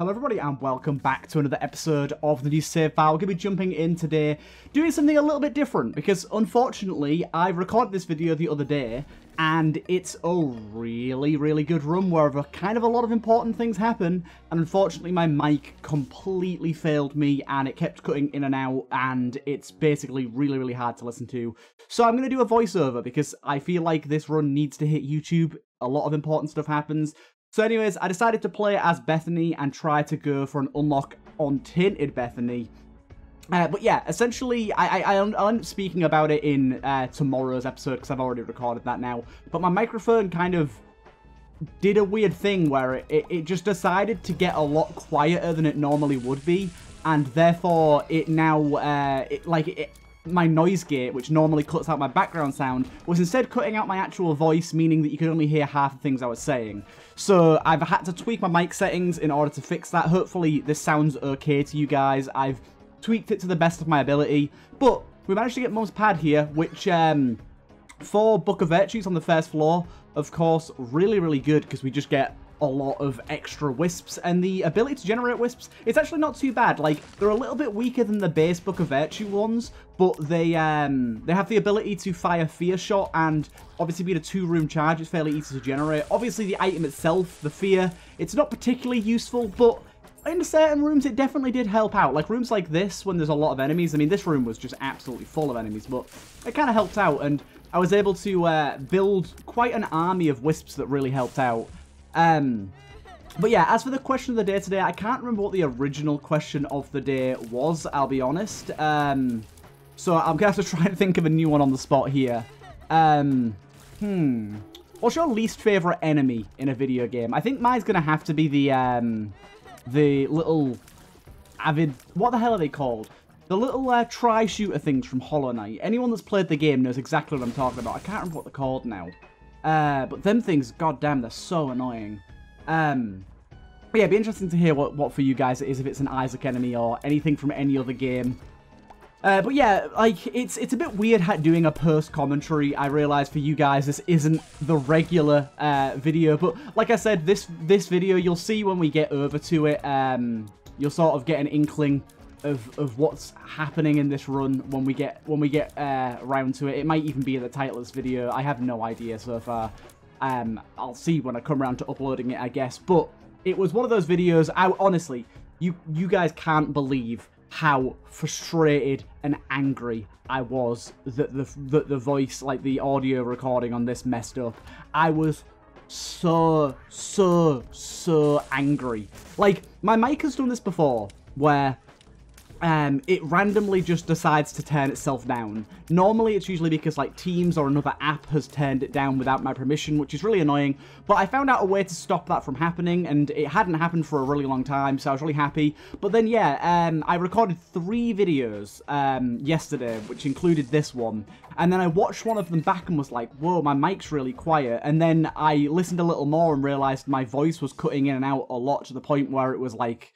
Hello everybody and welcome back to another episode of the new save file. We're going to be jumping in today doing something a little bit different because unfortunately I recorded this video the other day and it's a really really good run where kind of a lot of important things happen and unfortunately my mic completely failed me and it kept cutting in and out and it's basically really really hard to listen to. So I'm going to do a voiceover because I feel like this run needs to hit YouTube a lot of important stuff happens. So anyways, I decided to play as Bethany and try to go for an unlock on Tainted Bethany. Uh, but yeah, essentially, I, I, I, I'm speaking about it in uh, tomorrow's episode because I've already recorded that now. But my microphone kind of did a weird thing where it, it, it just decided to get a lot quieter than it normally would be. And therefore, it now, uh, it, like, it, my noise gate, which normally cuts out my background sound, was instead cutting out my actual voice, meaning that you could only hear half the things I was saying. So I've had to tweak my mic settings in order to fix that. Hopefully this sounds okay to you guys. I've tweaked it to the best of my ability, but we managed to get Mum's Pad here, which um, for Book of Virtues on the first floor, of course, really, really good because we just get a lot of extra wisps, and the ability to generate wisps, it's actually not too bad. Like, they're a little bit weaker than the base Book of Virtue ones, but they um, they have the ability to fire Fear Shot, and obviously being a two-room charge, it's fairly easy to generate. Obviously, the item itself, the Fear, it's not particularly useful, but in certain rooms, it definitely did help out. Like, rooms like this, when there's a lot of enemies, I mean, this room was just absolutely full of enemies, but it kind of helped out, and I was able to uh, build quite an army of wisps that really helped out. Um, but yeah, as for the question of the day today, I can't remember what the original question of the day was, I'll be honest. Um, so I'm going to have to try and think of a new one on the spot here. Um, hmm. What's your least favorite enemy in a video game? I think mine's going to have to be the, um, the little avid... What the hell are they called? The little uh, tri-shooter things from Hollow Knight. Anyone that's played the game knows exactly what I'm talking about. I can't remember what they're called now. Uh, but them things, goddamn, they're so annoying. Um, yeah, it'd be interesting to hear what, what for you guys it is, if it's an Isaac enemy or anything from any other game. Uh, but yeah, like, it's it's a bit weird doing a post-commentary. I realize for you guys this isn't the regular uh, video, but like I said, this this video, you'll see when we get over to it, um, you'll sort of get an inkling of, of what's happening in this run when we get when we get uh, around to it. It might even be in the title of this video. I have no idea so far. Um, I'll see when I come around to uploading it, I guess. But it was one of those videos. I honestly, you you guys can't believe how frustrated and angry I was that the that the voice, like the audio recording on this, messed up. I was so so so angry. Like my mic has done this before, where um, it randomly just decides to turn itself down. Normally, it's usually because like Teams or another app has turned it down without my permission, which is really annoying. But I found out a way to stop that from happening, and it hadn't happened for a really long time, so I was really happy. But then, yeah, um, I recorded three videos um, yesterday, which included this one. And then I watched one of them back and was like, whoa, my mic's really quiet. And then I listened a little more and realized my voice was cutting in and out a lot to the point where it was like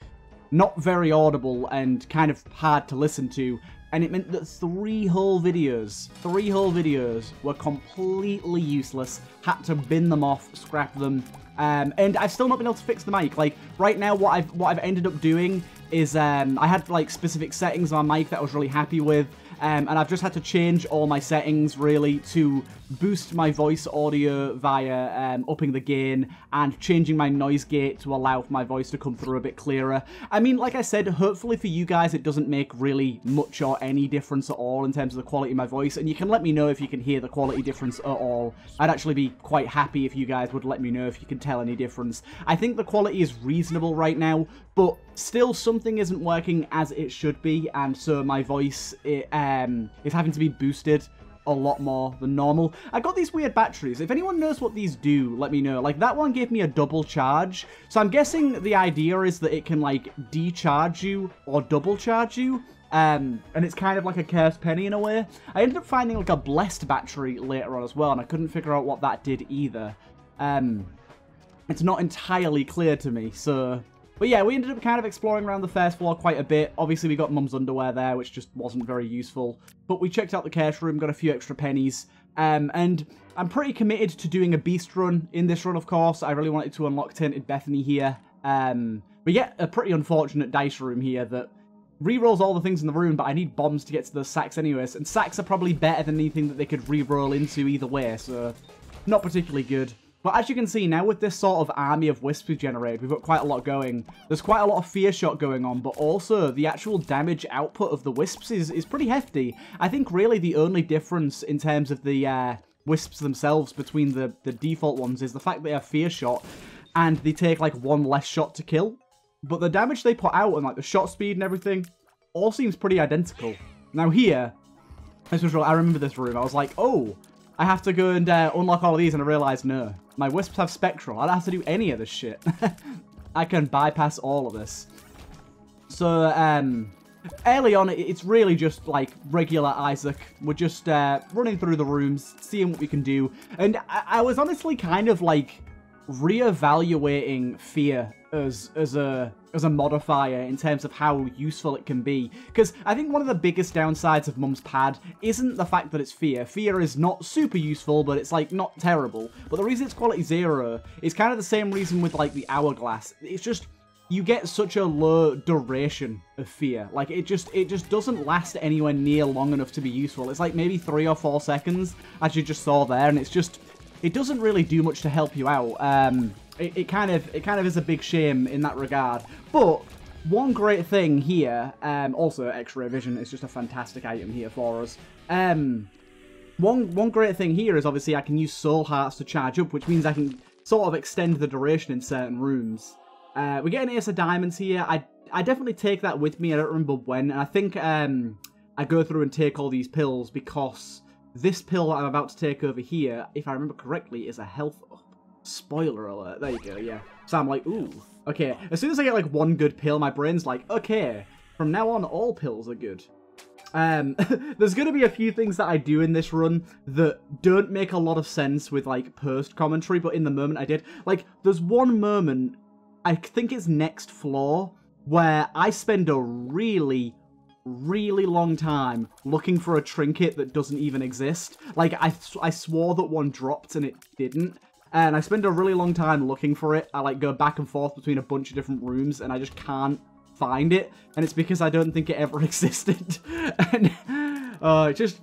not very audible and kind of hard to listen to. And it meant that three whole videos, three whole videos were completely useless. Had to bin them off, scrap them. Um, and I've still not been able to fix the mic. Like, right now, what I've, what I've ended up doing is um, I had, like, specific settings on my mic that I was really happy with. Um, and I've just had to change all my settings, really, to boost my voice audio via um, upping the gain and changing my noise gate to allow for my voice to come through a bit clearer. I mean, like I said, hopefully for you guys it doesn't make really much or any difference at all in terms of the quality of my voice, and you can let me know if you can hear the quality difference at all. I'd actually be quite happy if you guys would let me know if you can tell any difference. I think the quality is reasonable right now, but still something isn't working as it should be, and so my voice it, um, is having to be boosted a lot more than normal. I got these weird batteries. If anyone knows what these do, let me know. Like, that one gave me a double charge. So I'm guessing the idea is that it can, like, decharge you or double charge you. Um, and it's kind of like a cursed penny in a way. I ended up finding, like, a blessed battery later on as well, and I couldn't figure out what that did either. Um, it's not entirely clear to me, so but yeah, we ended up kind of exploring around the first floor quite a bit. Obviously, we got Mum's underwear there, which just wasn't very useful. But we checked out the cash room, got a few extra pennies. Um, and I'm pretty committed to doing a beast run in this run, of course. I really wanted to unlock Tainted Bethany here. Um, we get a pretty unfortunate dice room here that rerolls all the things in the room, but I need bombs to get to those sacks anyways. And sacks are probably better than anything that they could reroll into either way, so not particularly good. But as you can see, now with this sort of army of wisps we've generated, we've got quite a lot going. There's quite a lot of fear shot going on, but also the actual damage output of the wisps is, is pretty hefty. I think really the only difference in terms of the uh, wisps themselves between the, the default ones is the fact that they have fear shot and they take like one less shot to kill. But the damage they put out and like the shot speed and everything all seems pretty identical. Now here, this was I remember this room. I was like, oh, I have to go and uh, unlock all of these and I realize, no. My wisps have spectral. I don't have to do any of this shit. I can bypass all of this. So, um, early on, it's really just like regular Isaac. We're just uh, running through the rooms, seeing what we can do. And I, I was honestly kind of like re-evaluating fear as as a as a modifier in terms of how useful it can be. Because I think one of the biggest downsides of Mum's Pad isn't the fact that it's fear. Fear is not super useful, but it's like not terrible. But the reason it's quality zero is kind of the same reason with like the hourglass. It's just you get such a low duration of fear. Like it just it just doesn't last anywhere near long enough to be useful. It's like maybe three or four seconds, as you just saw there, and it's just it doesn't really do much to help you out. Um, it, it, kind of it kind of is a big shame in that regard. But one great thing here, um, also X-ray vision is just a fantastic item here for us. Um, one one great thing here is obviously I can use soul hearts to charge up, which means I can sort of extend the duration in certain rooms. Uh, we get an ace of diamonds here. I I definitely take that with me. I don't remember when, and I think um, I go through and take all these pills because this pill that I'm about to take over here, if I remember correctly, is a health up. Spoiler alert. There you go, yeah. So I'm like, ooh. Okay, as soon as I get like one good pill, my brain's like, okay, from now on, all pills are good. Um, there's going to be a few things that I do in this run that don't make a lot of sense with like post commentary, but in the moment I did. Like, there's one moment, I think it's next floor, where I spend a really, really long time looking for a trinket that doesn't even exist. Like, I, I swore that one dropped and it didn't and I spend a really long time looking for it. I like go back and forth between a bunch of different rooms and I just can't find it. And it's because I don't think it ever existed. and uh, it just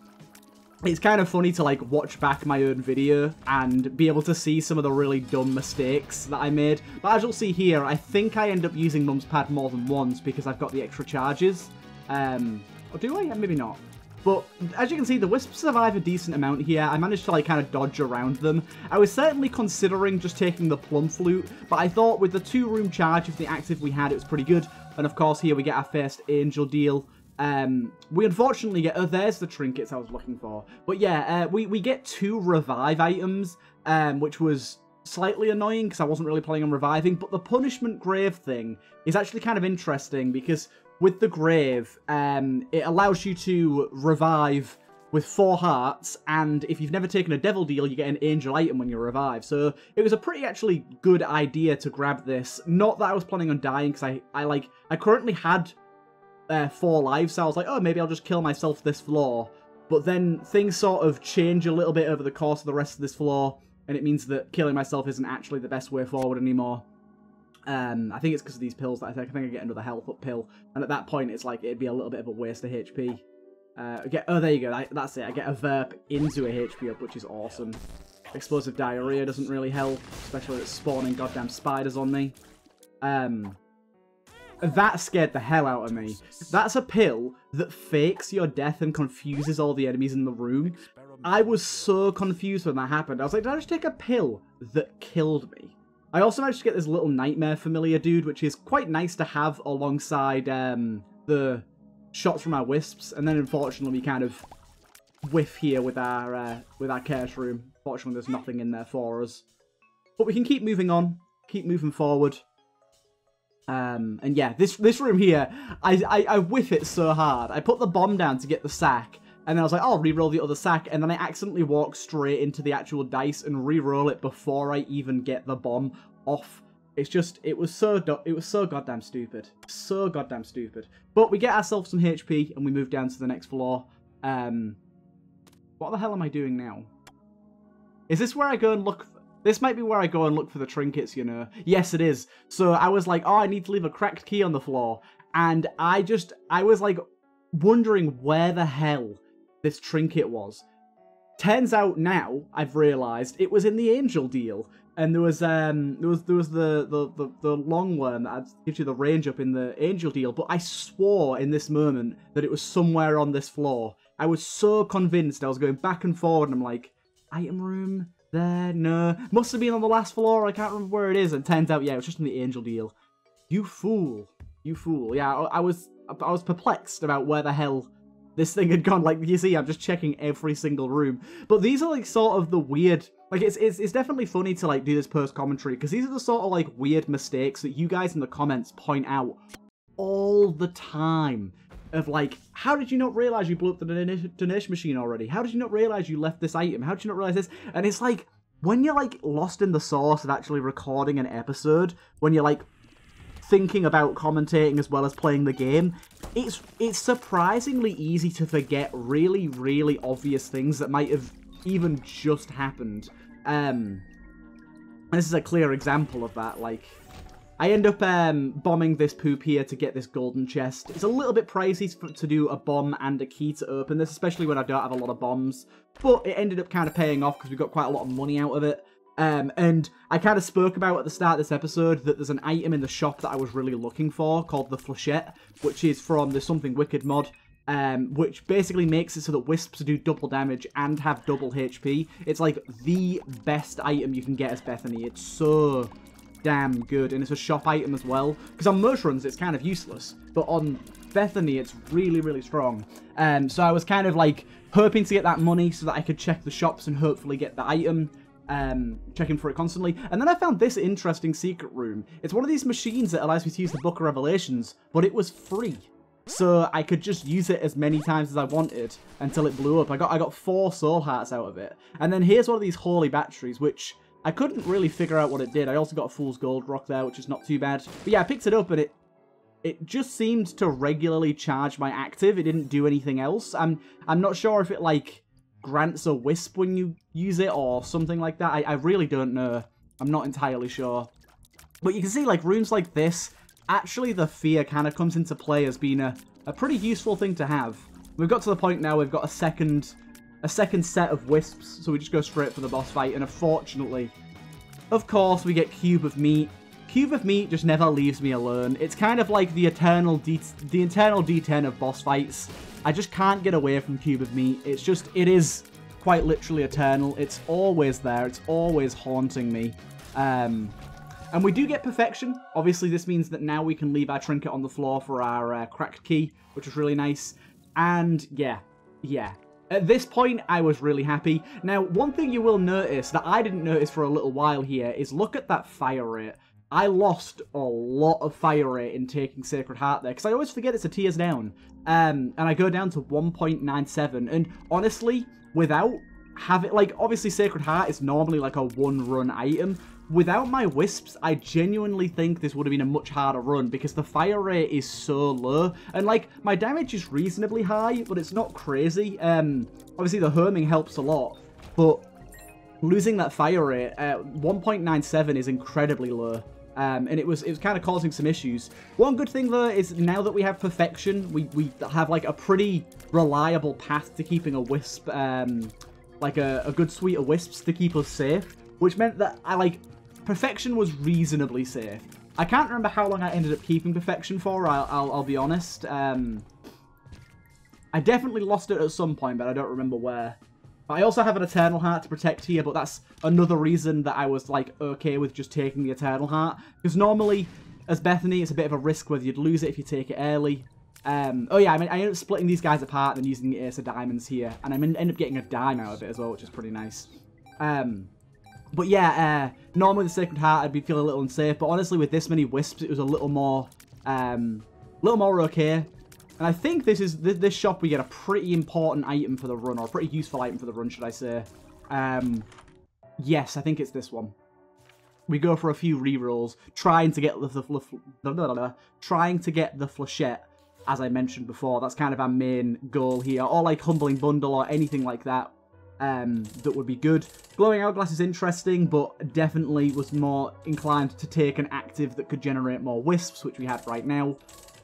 it's kind of funny to like watch back my own video and be able to see some of the really dumb mistakes that I made. But as you'll see here, I think I end up using Mum's Pad more than once because I've got the extra charges. Um, or do I? Yeah, maybe not. But as you can see, the Wisps survive a decent amount here. I managed to like kind of dodge around them. I was certainly considering just taking the Plum Flute, but I thought with the two-room charge of the active we had, it was pretty good. And of course, here we get our first Angel deal. Um, we unfortunately get... Oh, there's the trinkets I was looking for. But yeah, uh, we, we get two revive items, um, which was slightly annoying because I wasn't really planning on reviving. But the Punishment Grave thing is actually kind of interesting because with the grave, um, it allows you to revive with four hearts, and if you've never taken a devil deal, you get an angel item when you revive. So it was a pretty actually good idea to grab this. Not that I was planning on dying, because I, I like, I currently had uh, four lives, so I was like, oh, maybe I'll just kill myself this floor. But then things sort of change a little bit over the course of the rest of this floor, and it means that killing myself isn't actually the best way forward anymore. Um, I think it's because of these pills that I think I think I get another health up pill, and at that point it's like it'd be a little bit of a waste of HP. Uh, get oh there you go, I, that's it. I get a Vurp into a HP up, which is awesome. Explosive diarrhea doesn't really help, especially with spawning goddamn spiders on me. Um, that scared the hell out of me. That's a pill that fakes your death and confuses all the enemies in the room. I was so confused when that happened. I was like, did I just take a pill that killed me? I also managed to get this little Nightmare Familiar dude, which is quite nice to have alongside um, the shots from our Wisps. And then unfortunately we kind of whiff here with our uh, with our Curse Room. Fortunately there's nothing in there for us. But we can keep moving on, keep moving forward. Um, and yeah, this this room here, I, I, I whiff it so hard. I put the bomb down to get the sack, and then I was like, oh, re-roll the other sack. And then I accidentally walk straight into the actual dice and re-roll it before I even get the bomb off. It's just, it was so, it was so goddamn stupid. So goddamn stupid. But we get ourselves some HP and we move down to the next floor. Um, what the hell am I doing now? Is this where I go and look... This might be where I go and look for the trinkets, you know. Yes, it is. So I was like, oh, I need to leave a cracked key on the floor. And I just, I was like wondering where the hell this trinket was. Turns out now, I've realised, it was in the angel deal. And there was um there was there was the the, the, the long worm that gives you the range up in the angel deal, but I swore in this moment that it was somewhere on this floor. I was so convinced I was going back and forward and I'm like, item room, there, no. Must have been on the last floor, I can't remember where it is, and turns out, yeah, it was just in the angel deal. You fool. You fool. Yeah, I, I was I was perplexed about where the hell this thing had gone. Like, you see, I'm just checking every single room. But these are, like, sort of the weird... Like, it's, it's, it's definitely funny to, like, do this post-commentary, because these are the sort of, like, weird mistakes that you guys in the comments point out all the time. Of, like, how did you not realize you blew up the donation machine already? How did you not realize you left this item? How did you not realize this? And it's like, when you're, like, lost in the source of actually recording an episode, when you're, like, thinking about commentating as well as playing the game, it's it's surprisingly easy to forget really, really obvious things that might have even just happened. Um, this is a clear example of that. Like, I end up um, bombing this poop here to get this golden chest. It's a little bit pricey to do a bomb and a key to open this, especially when I don't have a lot of bombs. But it ended up kind of paying off because we got quite a lot of money out of it. Um, and I kind of spoke about at the start of this episode that there's an item in the shop that I was really looking for called the Flechette, which is from the Something Wicked mod, um, which basically makes it so that Wisps do double damage and have double HP. It's like the best item you can get as Bethany. It's so damn good, and it's a shop item as well. Because on Mushrooms, it's kind of useless, but on Bethany, it's really, really strong. Um, so I was kind of like hoping to get that money so that I could check the shops and hopefully get the item um, checking for it constantly. And then I found this interesting secret room. It's one of these machines that allows me to use the Book of Revelations, but it was free. So I could just use it as many times as I wanted until it blew up. I got I got four soul hearts out of it. And then here's one of these holy batteries, which I couldn't really figure out what it did. I also got a fool's gold rock there, which is not too bad. But yeah, I picked it up and it it just seemed to regularly charge my active. It didn't do anything else. I'm I'm not sure if it like grants a wisp when you use it or something like that. I, I really don't know. I'm not entirely sure. But you can see, like, rooms like this, actually the fear kind of comes into play as being a, a pretty useful thing to have. We've got to the point now we've got a second a second set of wisps, so we just go straight for the boss fight, and unfortunately, of course, we get Cube of Meat. Cube of Meat just never leaves me alone. It's kind of like the eternal D the eternal D10 of boss fights. I just can't get away from Cube of Meat. It's just, it is quite literally eternal. It's always there. It's always haunting me. Um, and we do get perfection. Obviously, this means that now we can leave our trinket on the floor for our uh, cracked key, which is really nice. And yeah, yeah. At this point, I was really happy. Now, one thing you will notice that I didn't notice for a little while here is look at that fire rate. I lost a lot of fire rate in taking Sacred Heart there, because I always forget it's a tears down. Um, and I go down to 1.97, and honestly, without having, like, obviously Sacred Heart is normally like a one-run item. Without my Wisps, I genuinely think this would have been a much harder run, because the fire rate is so low, and, like, my damage is reasonably high, but it's not crazy. Um, obviously the homing helps a lot, but losing that fire rate at 1.97 is incredibly low. Um, and it was it was kind of causing some issues. One good thing though is now that we have perfection, we we have like a pretty reliable path to keeping a wisp, um, like a, a good suite of wisps to keep us safe, which meant that I like perfection was reasonably safe. I can't remember how long I ended up keeping perfection for. I'll I'll, I'll be honest. Um, I definitely lost it at some point, but I don't remember where. I also have an Eternal Heart to protect here, but that's another reason that I was, like, okay with just taking the Eternal Heart. Because normally, as Bethany, it's a bit of a risk whether you'd lose it if you take it early. Um, oh yeah, I mean, I ended up splitting these guys apart and using the Ace of Diamonds here. And I end up getting a dime out of it as well, which is pretty nice. Um, but yeah, uh, normally the Sacred Heart, I'd be feeling a little unsafe. But honestly, with this many Wisps, it was a little more, um, a little more okay. And I think this is this shop we get a pretty important item for the run, or a pretty useful item for the run, should I say. Um, yes, I think it's this one. We go for a few rerolls, trying to get the, the, the, the trying to get the flechette, as I mentioned before. That's kind of our main goal here, or like humbling bundle or anything like that. um, that would be good. Glowing Hourglass is interesting, but definitely was more inclined to take an active that could generate more wisps, which we had right now.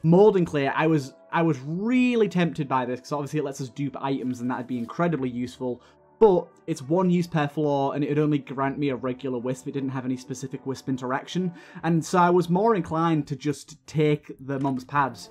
Molding Clay, I was I was really tempted by this, because obviously it lets us dupe items, and that'd be incredibly useful. But it's one use per floor, and it would only grant me a regular wisp. It didn't have any specific wisp interaction. And so I was more inclined to just take the mum's pads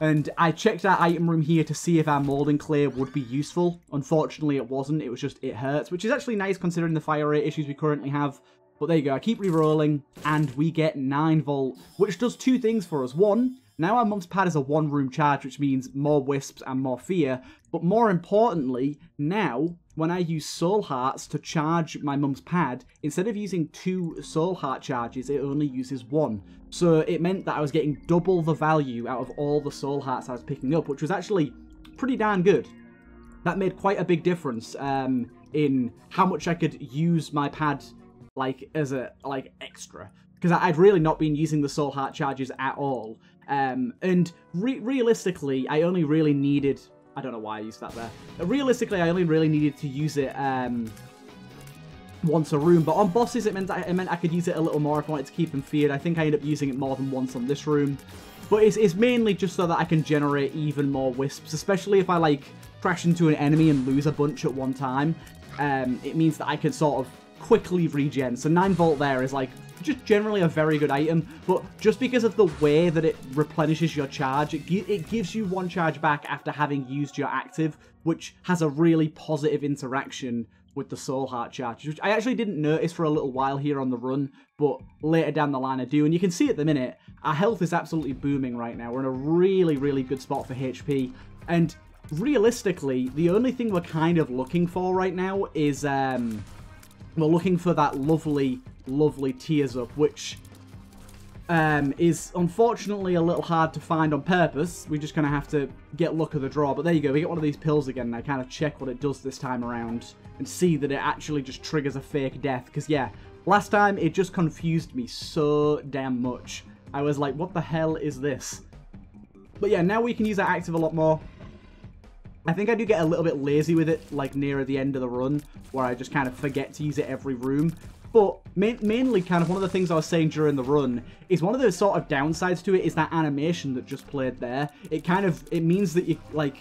and I checked our item room here to see if our molding clay would be useful. Unfortunately, it wasn't. It was just, it hurts, which is actually nice considering the fire rate issues we currently have. But there you go, I keep re-rolling, and we get 9 volt, which does two things for us. One, now our mum's pad is a one-room charge, which means more wisps and more fear. But more importantly, now when I use soul hearts to charge my mum's pad, instead of using two soul heart charges, it only uses one. So it meant that I was getting double the value out of all the soul hearts I was picking up, which was actually pretty darn good. That made quite a big difference um, in how much I could use my pad like as a like extra because I'd really not been using the soul heart charges at all. Um, and re realistically, I only really needed I don't know why I used that there. Realistically, I only really needed to use it um, once a room, but on bosses it meant, I, it meant I could use it a little more if I wanted to keep them feared. I think I ended up using it more than once on this room. But it's, it's mainly just so that I can generate even more wisps, especially if I like crash into an enemy and lose a bunch at one time. Um, it means that I can sort of quickly regen. So 9 volt there is like just generally a very good item, but just because of the way that it replenishes your charge, it, it gives you one charge back after having used your active, which has a really positive interaction with the Soul Heart charge, which I actually didn't notice for a little while here on the run, but later down the line I do. And you can see at the minute, our health is absolutely booming right now. We're in a really, really good spot for HP. And realistically, the only thing we're kind of looking for right now is um, we're looking for that lovely lovely tears up, which um, is unfortunately a little hard to find on purpose. We're just going to have to get luck of the draw. But there you go, we get one of these pills again, and I kind of check what it does this time around and see that it actually just triggers a fake death. Because, yeah, last time it just confused me so damn much. I was like, what the hell is this? But yeah, now we can use that active a lot more. I think I do get a little bit lazy with it, like nearer the end of the run, where I just kind of forget to use it every room. But main, mainly, kind of one of the things I was saying during the run is one of the sort of downsides to it is that animation that just played there. It kind of it means that you like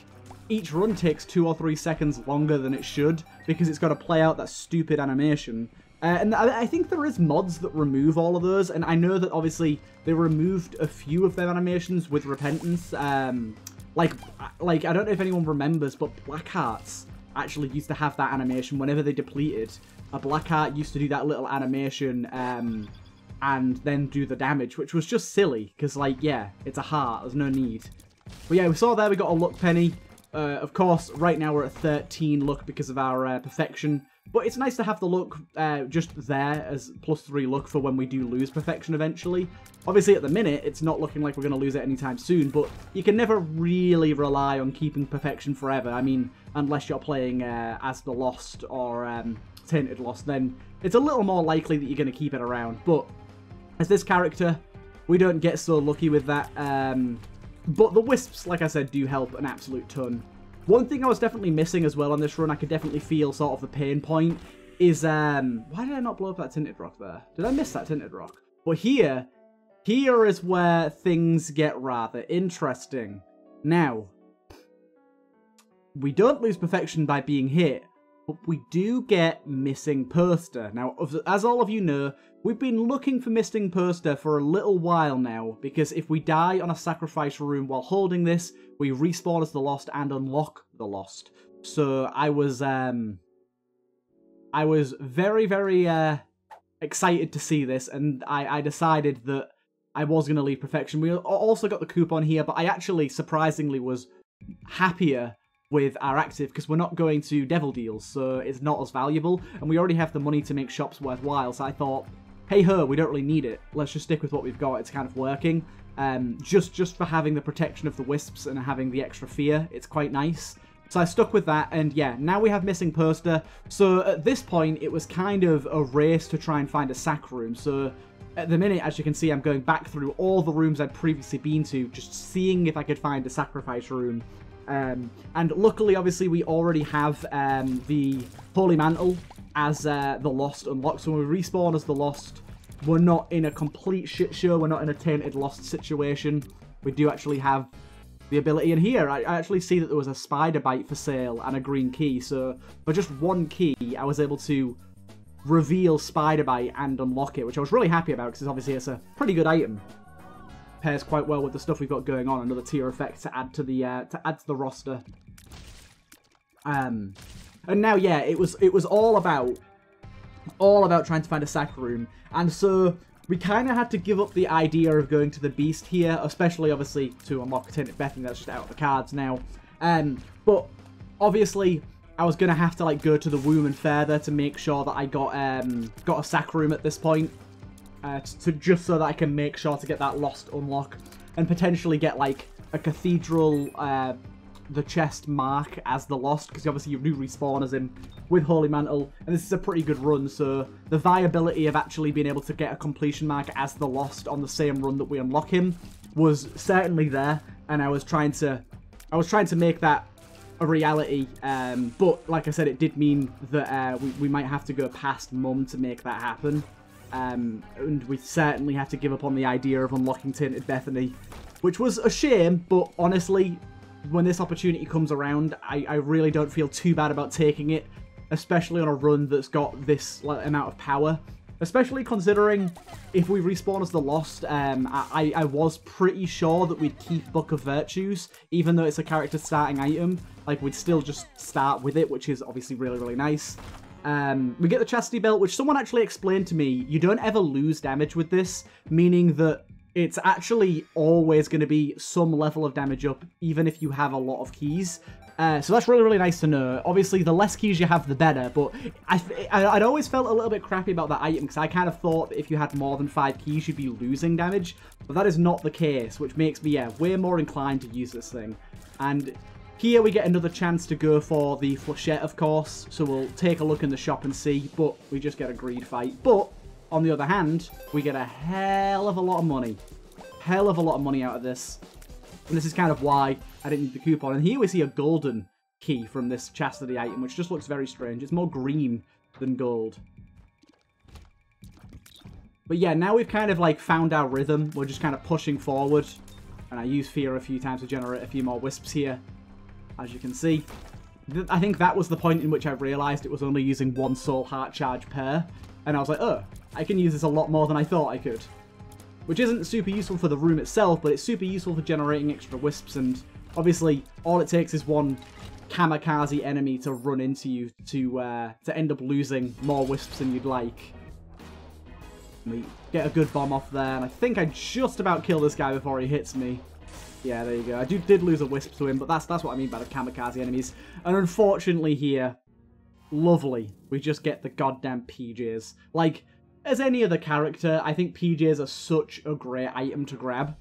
each run takes two or three seconds longer than it should because it's got to play out that stupid animation. Uh, and I, I, think there is mods that remove all of those, and I know that obviously they removed a few of their animations with Repentance. Um, like, like I don't know if anyone remembers, but Black Hearts actually used to have that animation whenever they depleted a Blackheart used to do that little animation um, and then do the damage, which was just silly, because, like, yeah, it's a heart, there's no need. But yeah, we saw there we got a luck penny. Uh, of course, right now we're at 13 luck because of our uh, perfection, but it's nice to have the luck uh, just there as plus 3 luck for when we do lose perfection eventually. Obviously, at the minute, it's not looking like we're going to lose it anytime soon, but you can never really rely on keeping perfection forever. I mean, unless you're playing uh, as the Lost or um, Tainted Lost, then it's a little more likely that you're going to keep it around. But as this character, we don't get so lucky with that. Um, but the Wisps, like I said, do help an absolute ton. One thing I was definitely missing as well on this run, I could definitely feel sort of the pain point, is, um, why did I not blow up that Tinted Rock there? Did I miss that Tinted Rock? But here, here is where things get rather interesting. Now, we don't lose perfection by being hit, but we do get Missing Poster. Now, as all of you know, we've been looking for Missing Poster for a little while now, because if we die on a sacrifice room while holding this, we respawn as the Lost and unlock the Lost. So I was, um, I was very, very, uh, excited to see this, and I, I decided that I was going to leave Perfection. We also got the coupon here, but I actually, surprisingly, was happier with our active because we're not going to devil deals, so it's not as valuable, and we already have the money to make shops worthwhile, so I thought, hey her, we don't really need it. Let's just stick with what we've got. It's kind of working. Um, just, just for having the protection of the wisps and having the extra fear, it's quite nice. So I stuck with that, and yeah, now we have Missing Poster. So at this point, it was kind of a race to try and find a sack room. So at the minute, as you can see, I'm going back through all the rooms I'd previously been to, just seeing if I could find a sacrifice room Um, and luckily, obviously, we already have um, the Holy Mantle as uh, the Lost unlocked. So when we respawn as the Lost, we're not in a complete shit show. We're not in a tainted Lost situation. We do actually have the ability. And here, I, I actually see that there was a spider bite for sale and a green key. So for just one key, I was able to reveal spider bite and unlock it, which I was really happy about because obviously it's a pretty good item. Pairs quite well with the stuff we've got going on. Another tear effect to add to the uh, to add to the roster. Um, and now yeah, it was it was all about all about trying to find a sack room, and so we kind of had to give up the idea of going to the Beast here, especially, obviously, to unlock Tainted Bethany, that's just out of the cards now. Um, but, obviously, I was to have to, like, go to the Womb and Feather to make sure that I got, um, got a sack room at this point. Uh, to, just so that I can make sure to get that Lost unlock. And potentially get, like, a Cathedral, uh, the chest mark as the Lost, because obviously you do respawn as him with Holy Mantle, and this is a pretty good run, so the viability of actually being able to get a completion mark as the Lost on the same run that we unlock him was certainly there, and I was trying to, I was trying to make that a reality, um, but like I said, it did mean that uh, we, we might have to go past Mum to make that happen. Um, and we certainly had to give up on the idea of unlocking Tainted Bethany, which was a shame, but honestly, when this opportunity comes around, I, I really don't feel too bad about taking it, especially on a run that's got this like, amount of power. Especially considering if we respawn as the Lost, um, I, I was pretty sure that we'd keep Book of Virtues, even though it's a character starting item. Like, we'd still just start with it, which is obviously really, really nice. Um, we get the Chastity Belt, which someone actually explained to me, you don't ever lose damage with this, meaning that it's actually always going to be some level of damage up, even if you have a lot of keys. Uh, so that's really, really nice to know. Obviously, the less keys you have, the better, but I, I'd always felt a little bit crappy about that item, because I kind of thought that if you had more than five keys, you'd be losing damage, but that is not the case, which makes me, yeah, way more inclined to use this thing. And here we get another chance to go for the Flechette, of course, so we'll take a look in the shop and see, but we just get a greed fight. But on the other hand, we get a hell of a lot of money. Hell of a lot of money out of this. And this is kind of why I didn't need the coupon. And here we see a golden key from this chastity item, which just looks very strange. It's more green than gold. But yeah, now we've kind of like found our rhythm. We're just kind of pushing forward. And I use fear a few times to generate a few more wisps here. As you can see. I think that was the point in which I realised it was only using one soul heart charge per. And I was like, oh, I can use this a lot more than I thought I could. Which isn't super useful for the room itself, but it's super useful for generating extra wisps, and obviously all it takes is one kamikaze enemy to run into you to uh, to end up losing more wisps than you'd like. We get a good bomb off there, and I think I just about kill this guy before he hits me. Yeah, there you go. I do, did lose a wisp to him, but that's that's what I mean by the kamikaze enemies. And unfortunately here, lovely, we just get the goddamn PJs. Like, as any other character, I think PJs are such a great item to grab.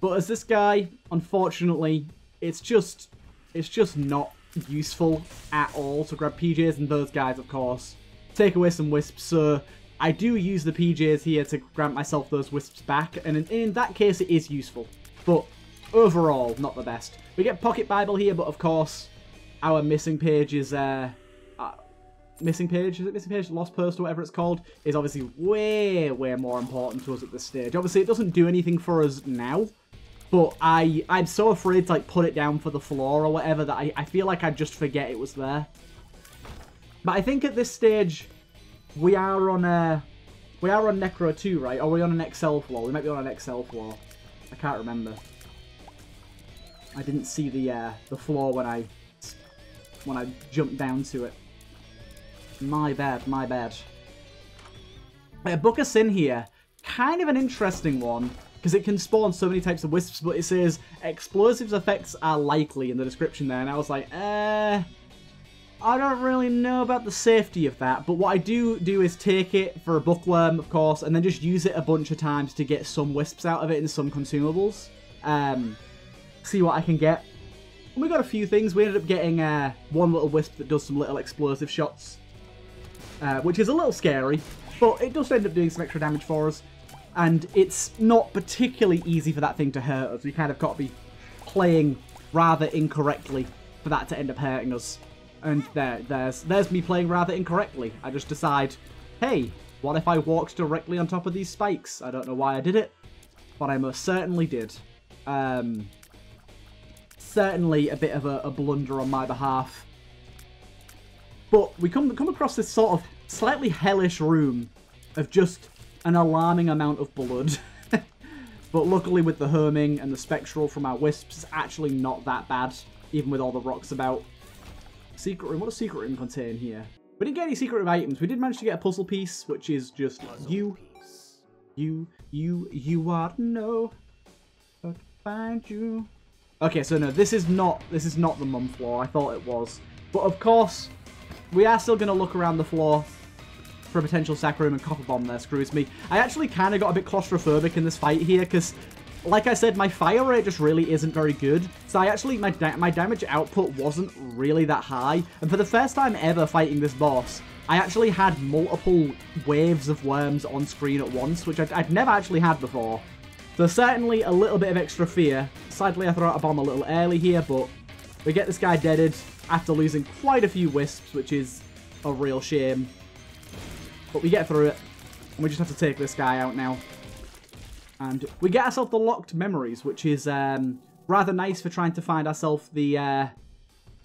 But as this guy, unfortunately, it's just it's just not useful at all to grab PJs, and those guys, of course, take away some wisps, so I do use the PJs here to grant myself those wisps back, and in, in that case it is useful. But overall, not the best. We get Pocket Bible here, but of course, our missing page is uh, missing page, is it missing page? Lost post or whatever it's called, is obviously way, way more important to us at this stage. Obviously, it doesn't do anything for us now, but I, I'm so afraid to like put it down for the floor or whatever that I, I feel like I'd just forget it was there. But I think at this stage, we are on a, we are on Necro 2, right? Are we on an XL floor? We might be on an XL floor. I can't remember. I didn't see the uh, the floor when I when I jumped down to it. My bad, my bad. Uh, Book of Sin here, kind of an interesting one, because it can spawn so many types of wisps, but it says explosives effects are likely in the description there, and I was like, eh, I don't really know about the safety of that, but what I do do is take it for a bookworm, of course, and then just use it a bunch of times to get some wisps out of it and some consumables. Um, see what I can get. And we got a few things. We ended up getting uh, one little wisp that does some little explosive shots uh, which is a little scary, but it does end up doing some extra damage for us. And it's not particularly easy for that thing to hurt us. We kind of got to be playing rather incorrectly for that to end up hurting us. And there, there's, there's me playing rather incorrectly. I just decide, hey, what if I walked directly on top of these spikes? I don't know why I did it, but I most certainly did. Um, certainly a bit of a, a blunder on my behalf. But we come come across this sort of slightly hellish room of just an alarming amount of blood. but luckily with the homing and the spectral from our wisps, it's actually not that bad, even with all the rocks about. Secret room, what does secret room contain here? We didn't get any secret room items. We did manage to get a puzzle piece, which is just puzzle you, piece. you, you, you are no, but find you. Okay, so no, this is not, this is not the mum floor. I thought it was. But of course, we are still going to look around the floor for a potential sack room and copper bomb there screws me. I actually kind of got a bit claustrophobic in this fight here because, like I said, my fire rate just really isn't very good. So I actually, my, da my damage output wasn't really that high. And for the first time ever fighting this boss, I actually had multiple waves of worms on screen at once, which I'd, I'd never actually had before. So certainly a little bit of extra fear. Sadly, I throw out a bomb a little early here, but we get this guy deaded after losing quite a few wisps, which is a real shame. But we get through it. And we just have to take this guy out now. And we get ourselves the locked memories, which is um, rather nice for trying to find ourselves the, uh,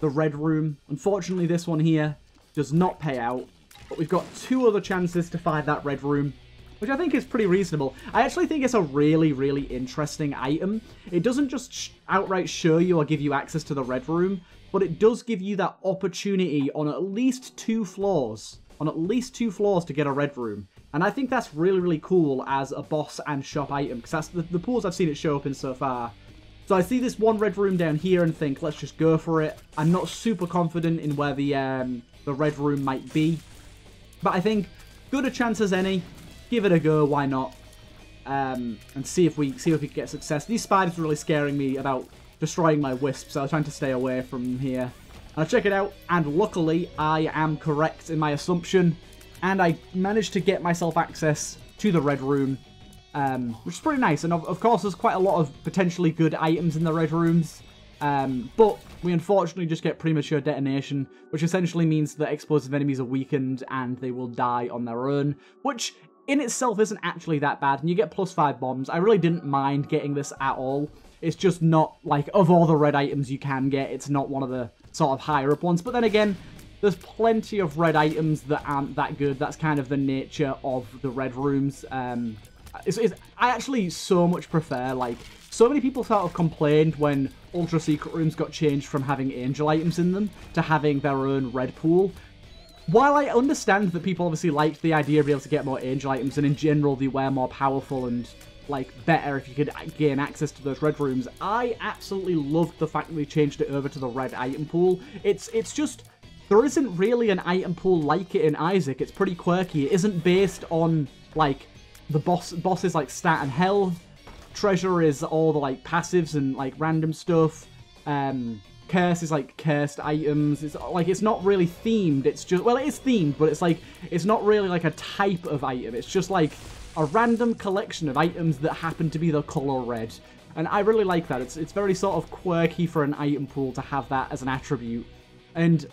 the red room. Unfortunately, this one here does not pay out. But we've got two other chances to find that red room which I think is pretty reasonable. I actually think it's a really, really interesting item. It doesn't just sh outright show you or give you access to the Red Room, but it does give you that opportunity on at least two floors, on at least two floors to get a Red Room. And I think that's really, really cool as a boss and shop item, because that's the, the pools I've seen it show up in so far. So I see this one red room down here and think, let's just go for it. I'm not super confident in where the um, the red room might be. But I think good a chance as any give it a go, why not? Um, and see if we see if we can get success. These spiders are really scaring me about destroying my wisps, so I'm trying to stay away from here. I'll check it out, and luckily I am correct in my assumption, and I managed to get myself access to the red room, um, which is pretty nice. And of, of, course, there's quite a lot of potentially good items in the red rooms, um, but we unfortunately just get premature detonation, which essentially means that explosive enemies are weakened and they will die on their own, which in itself isn't actually that bad, and you get plus five bombs. I really didn't mind getting this at all. It's just not, like, of all the red items you can get, it's not one of the sort of higher up ones. But then again, there's plenty of red items that aren't that good. That's kind of the nature of the red rooms. Um, it's, it's, I actually so much prefer, like, so many people sort of complained when Ultra Secret Rooms got changed from having angel items in them to having their own red pool while I understand that people obviously liked the idea of being able to get more angel items, and in general they were more powerful and like better if you could gain access to those red rooms, I absolutely loved the fact that they changed it over to the red item pool. It's it's just there isn't really an item pool like it in Isaac. It's pretty quirky. It isn't based on like the boss bosses like stat and health. Treasure is all the like passives and like random stuff. Um, curse is like cursed items. It's like it's not really themed. It's just well, it is themed, but it's like it's not really like a type of item. It's just like a random collection of items that happen to be the color red. And I really like that. It's it's very sort of quirky for an item pool to have that as an attribute. And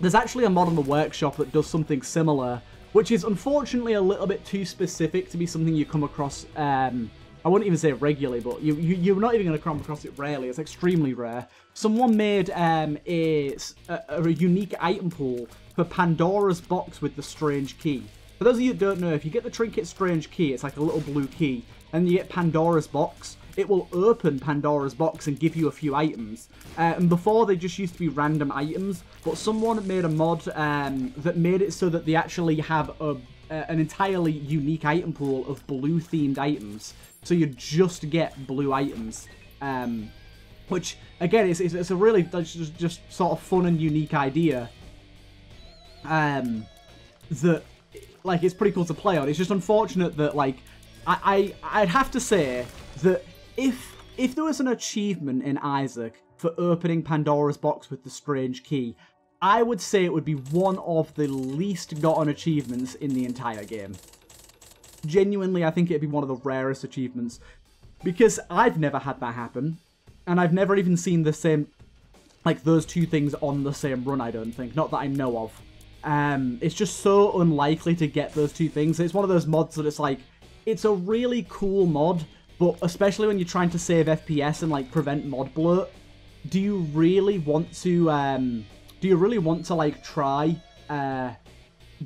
there's actually a mod on the workshop that does something similar, which is unfortunately a little bit too specific to be something you come across um, I wouldn't even say it regularly, but you, you, you're not even going to come across it rarely. It's extremely rare. Someone made um, a, a, a unique item pool for Pandora's box with the strange key. For those of you that don't know, if you get the Trinket Strange Key, it's like a little blue key, and you get Pandora's box, it will open Pandora's box and give you a few items. Uh, and before, they just used to be random items, but someone made a mod um, that made it so that they actually have a, an entirely unique item pool of blue-themed items. So you just get blue items. Um, which, again, it's, it's, it's a really just, just sort of fun and unique idea. Um, that, like, it's pretty cool to play on. It's just unfortunate that, like, I, I, I'd have to say that if, if there was an achievement in Isaac for opening Pandora's box with the strange key, I would say it would be one of the least gotten achievements in the entire game genuinely, I think it'd be one of the rarest achievements because I've never had that happen. and I've never even seen the same, like those two things on the same run. I don't think, not that I know of. Um, it's just so unlikely to get those two things. It's one of those mods that it's like, it's a really cool mod, but especially when you're trying to save FPS and like prevent mod bloat, do you really want to, um, do you really want to like try, uh,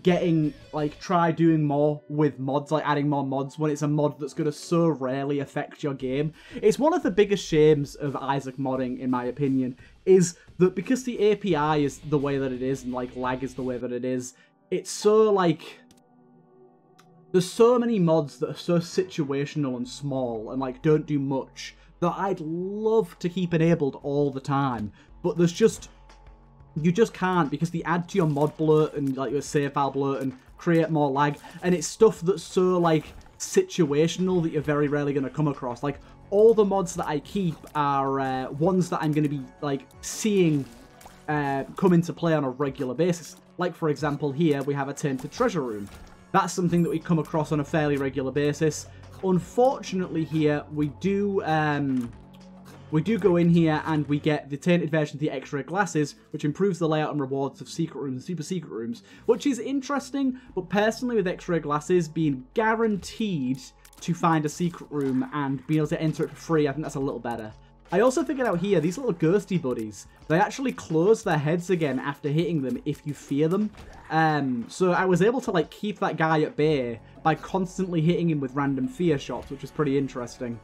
getting like try doing more with mods like adding more mods when it's a mod that's going to so rarely affect your game. It's one of the biggest shames of isaac modding in my opinion is that because the api is the way that it is and like lag is the way that it is it's so like there's so many mods that are so situational and small and like don't do much that i'd love to keep enabled all the time but there's just you just can't because they add to your mod blur and like your save file bloat and create more lag. And it's stuff that's so like situational that you're very rarely going to come across. Like all the mods that I keep are uh, ones that I'm going to be like seeing uh, come into play on a regular basis. Like for example here we have a Tainted Treasure Room. That's something that we come across on a fairly regular basis. Unfortunately here we do um, we do go in here and we get the tainted version of the X-ray glasses, which improves the layout and rewards of secret rooms and super secret rooms, which is interesting, but personally with X-ray glasses being guaranteed to find a secret room and being able to enter it for free, I think that's a little better. I also figured out here, these little ghosty buddies, they actually close their heads again after hitting them if you fear them. Um, so I was able to like keep that guy at bay by constantly hitting him with random fear shots, which was pretty interesting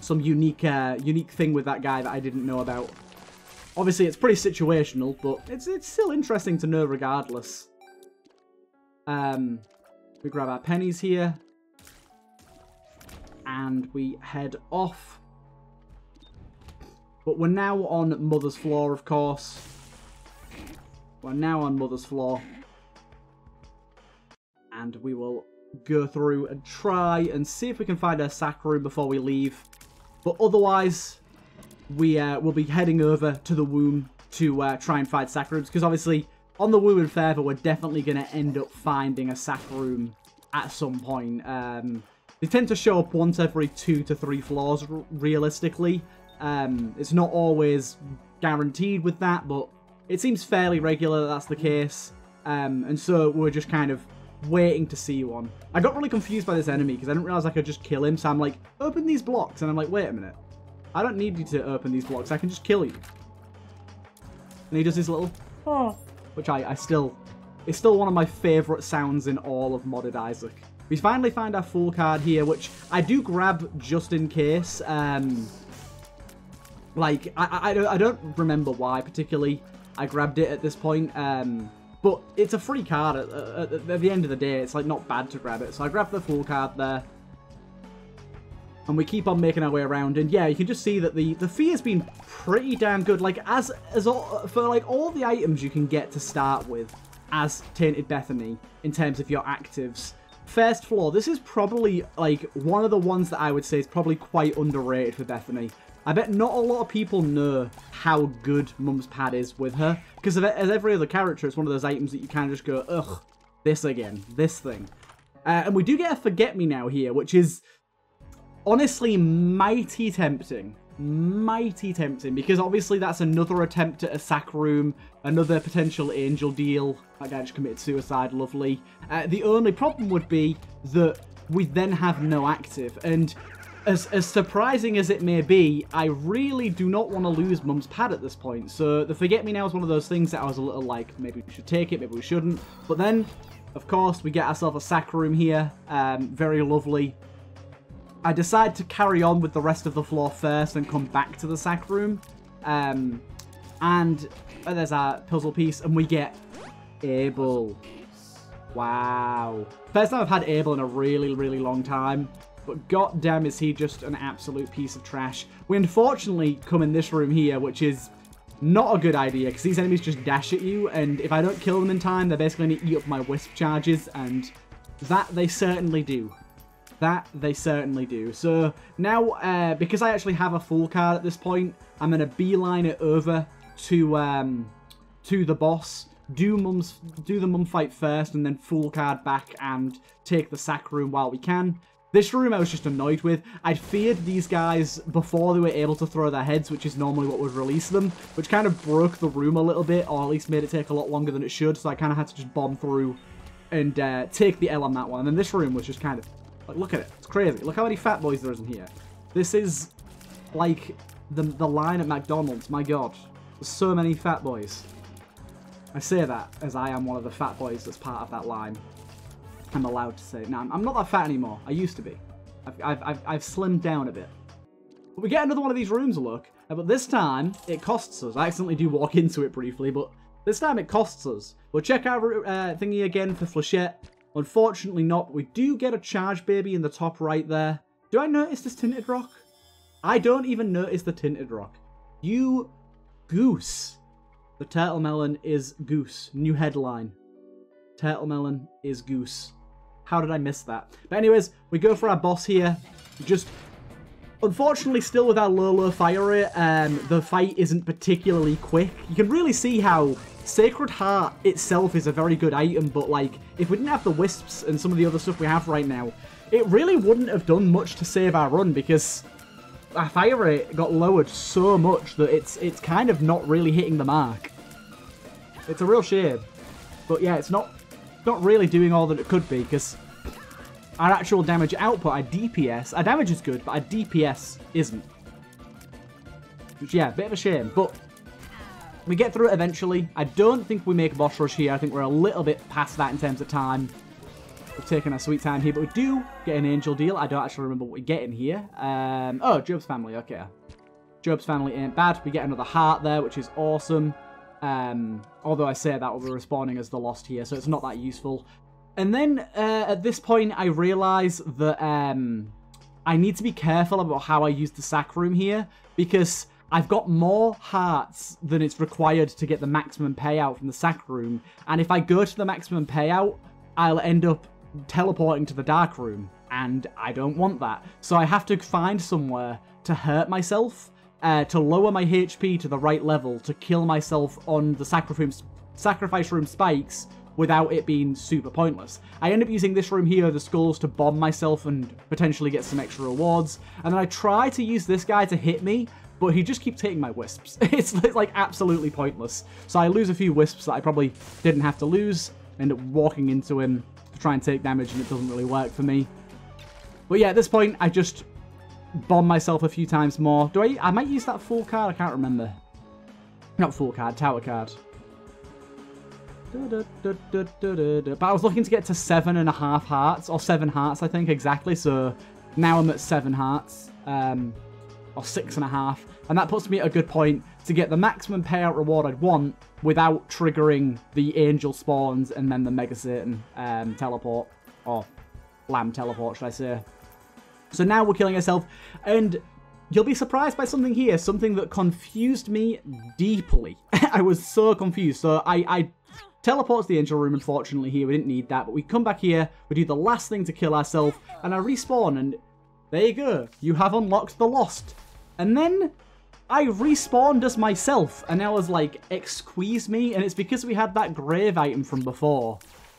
some unique uh, unique thing with that guy that I didn't know about. Obviously, it's pretty situational, but it's it's still interesting to know regardless. Um, we grab our pennies here. And we head off. But we're now on Mother's Floor, of course. We're now on Mother's Floor. And we will go through and try and see if we can find a sack room before we leave. But otherwise, we uh, will be heading over to the womb to uh, try and find sack rooms. Because obviously, on the womb and Fervor, we're definitely going to end up finding a sack room at some point. Um, they tend to show up once every two to three floors, realistically. Um, it's not always guaranteed with that, but it seems fairly regular that that's the case. Um, and so we're just kind of waiting to see one. I got really confused by this enemy because I didn't realize I could just kill him. So I'm like, open these blocks. And I'm like, wait a minute. I don't need you to open these blocks. I can just kill you. And he does his little, oh, which I, I still, it's still one of my favorite sounds in all of modded Isaac. We finally find our full card here, which I do grab just in case. Um, like, I, I, I don't remember why particularly I grabbed it at this point. Um, but it's a free card at, at, at, the end of the day. It's like not bad to grab it. So I grabbed the full card there. And we keep on making our way around. And yeah, you can just see that the, the fee has been pretty damn good. Like, as, as all, for like all the items you can get to start with as Tainted Bethany in terms of your actives. First floor, this is probably like one of the ones that I would say is probably quite underrated for Bethany. I bet not a lot of people know how good Mum's Pad is with her. Because as every other character, it's one of those items that you kind of just go, ugh, this again, this thing. Uh, and we do get a Forget Me Now here, which is honestly mighty tempting. Mighty tempting, because obviously that's another attempt at a sack room, another potential angel deal. That guy just committed suicide, lovely. Uh, the only problem would be that we then have no active, and as, as surprising as it may be, I really do not want to lose Mum's pad at this point. So the Forget Me Now is one of those things that I was a little like, maybe we should take it, maybe we shouldn't. But then, of course, we get ourselves a sack room here. Um, very lovely. I decide to carry on with the rest of the floor first and come back to the sack room. Um, and oh, there's our puzzle piece, and we get Abel. Wow. First time I've had Abel in a really, really long time but goddamn is he just an absolute piece of trash. We unfortunately come in this room here, which is not a good idea, because these enemies just dash at you, and if I don't kill them in time, they're basically going to eat up my wisp charges, and that they certainly do. That they certainly do. So now, uh, because I actually have a full card at this point, I'm going to beeline it over to um, to the boss, do mum's do the mum fight first, and then full card back and take the sack room while we can. This room I was just annoyed with. I'd feared these guys before they were able to throw their heads, which is normally what would release them, which kind of broke the room a little bit, or at least made it take a lot longer than it should, so I kind of had to just bomb through and uh, take the L on that one. And then this room was just kind of, like, look at it. It's crazy. Look how many fat boys there is in here. This is, like, the, the line at McDonald's. My god. There's so many fat boys. I say that as I am one of the fat boys that's part of that line. I'm allowed to say. Now, I'm not that fat anymore. I used to be. I've, I've, I've, I've slimmed down a bit. But we get another one of these rooms look. Uh, but this time, it costs us. I accidentally do walk into it briefly, but this time it costs us. We'll check our uh, thingy again for Flechette. Unfortunately not. We do get a charge baby in the top right there. Do I notice this tinted rock? I don't even notice the tinted rock. You goose. The turtle melon is goose. New headline. Turtle melon is goose. How did I miss that? But anyways, we go for our boss here. Just, unfortunately, still with our low, low fire rate, um, the fight isn't particularly quick. You can really see how Sacred Heart itself is a very good item, but, like, if we didn't have the Wisps and some of the other stuff we have right now, it really wouldn't have done much to save our run, because our fire rate got lowered so much that it's it's kind of not really hitting the mark. It's a real shame. But yeah, it's not not really doing all that it could be because our actual damage output, our DPS, our damage is good, but our DPS isn't. Which, yeah, bit of a shame. But we get through it eventually. I don't think we make boss rush here. I think we're a little bit past that in terms of time. We've taken our sweet time here, but we do get an angel deal. I don't actually remember what we get in here. Um, oh, Job's family, okay. Job's family ain't bad. We get another heart there, which is awesome. Um, although I say that will be respawning as the Lost here, so it's not that useful. And then uh, at this point, I realise that um, I need to be careful about how I use the sack room here, because I've got more hearts than it's required to get the maximum payout from the sack room, and if I go to the maximum payout, I'll end up teleporting to the dark room, and I don't want that. So I have to find somewhere to hurt myself, uh, to lower my HP to the right level to kill myself on the sacrifice, sacrifice room spikes without it being super pointless. I end up using this room here, the skulls, to bomb myself and potentially get some extra rewards. And then I try to use this guy to hit me, but he just keeps hitting my wisps. it's, it's like absolutely pointless. So I lose a few wisps that I probably didn't have to lose, end up walking into him to try and take damage, and it doesn't really work for me. But yeah, at this point, I just bomb myself a few times more. Do I? I might use that full card. I can't remember. Not full card, tower card. But I was looking to get to seven and a half hearts, or seven hearts, I think, exactly. So now I'm at seven hearts, um, or six and a half. And that puts me at a good point to get the maximum payout reward I'd want without triggering the angel spawns and then the Mega Satan um, teleport, or Lamb teleport, should I say. So now we're killing ourselves, and you'll be surprised by something here, something that confused me deeply. I was so confused. So I, I teleport to the angel room, unfortunately, here. We didn't need that, but we come back here, we do the last thing to kill ourselves, and I respawn, and there you go. You have unlocked the Lost. And then I respawned as myself, and I was like, excuse me, and it's because we had that grave item from before.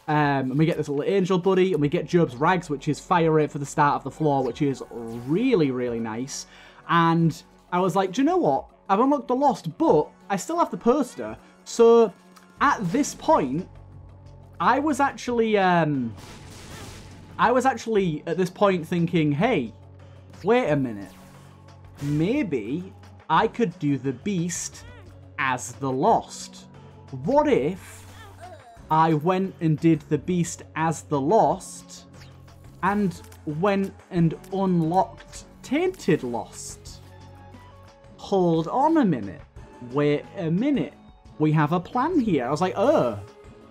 Um, and we get this little angel buddy, and we get Job's rags, which is fire rate for the start of the floor, which is really, really nice. And I was like, do you know what? I've unlocked the Lost, but I still have the poster. So at this point, I was actually, um, I was actually at this point thinking, hey, wait a minute. Maybe I could do the Beast as the Lost. What if I went and did the Beast as the Lost, and went and unlocked Tainted Lost. Hold on a minute. Wait a minute. We have a plan here. I was like, oh,